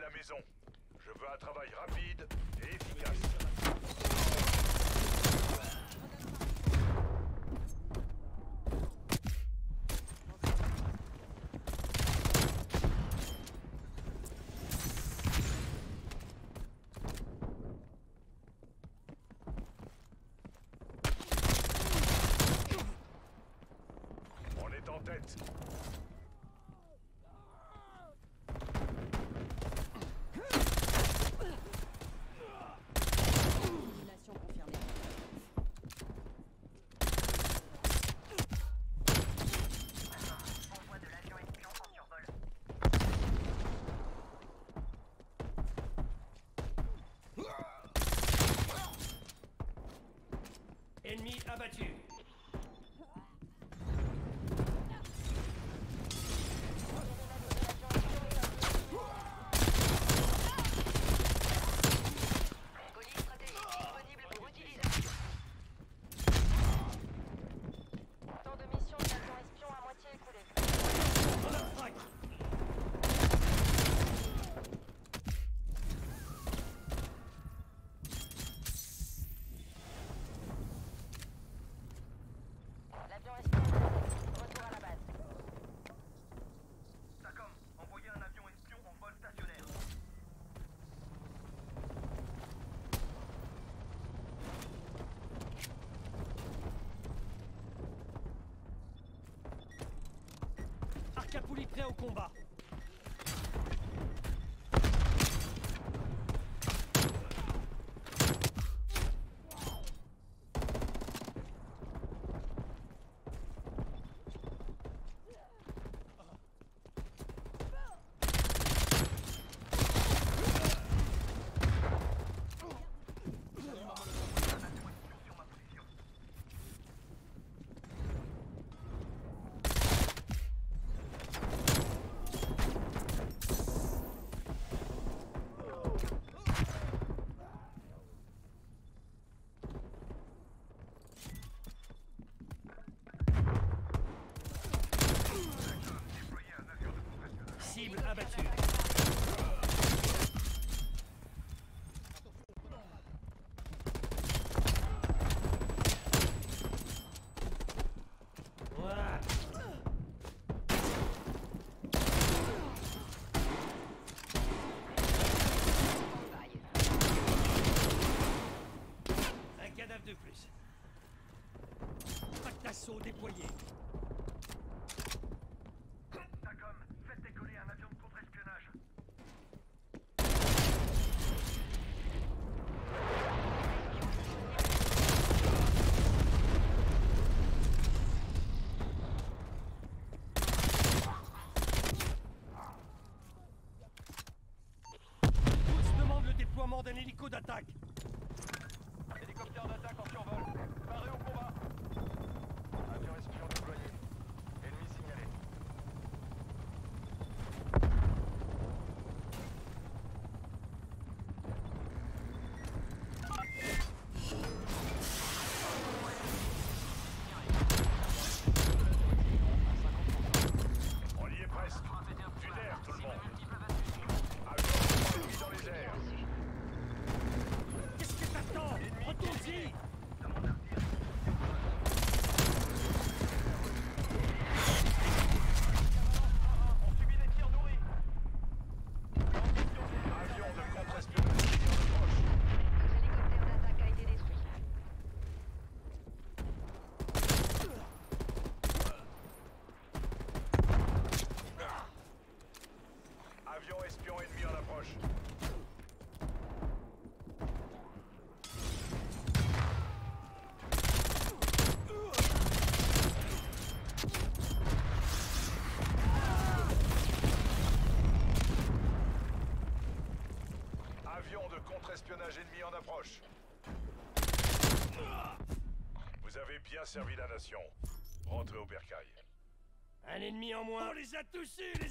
la maison. Je veux un travail rapide et efficace. On est en tête. Ennemi abattu. Prêt au combat. Un cadavre de plus. Pack d'assaut déployé. SACOM, faites décoller un avion de contre-espionnage. Tous déploiement d'un hélico d'attaque. Hélicoptère d'attaque en survol. Paré au combat. Avion espion déployé. Ennemi signalé. On y est presque. Du nerf, tout le monde. Avion ennemi dans les airs. Qu'est-ce que t'attends Retourne-y On subit des tirs nourris. Avion de contre-espionnage ennemi en approche. Notre hélicoptère d'attaque a été détruit. Avion espion ennemi en approche. Avion de contre-espionnage ennemi en approche. Vous avez bien servi la nation. Rentrez au bercail. Un ennemi en moins. On les a touchés, les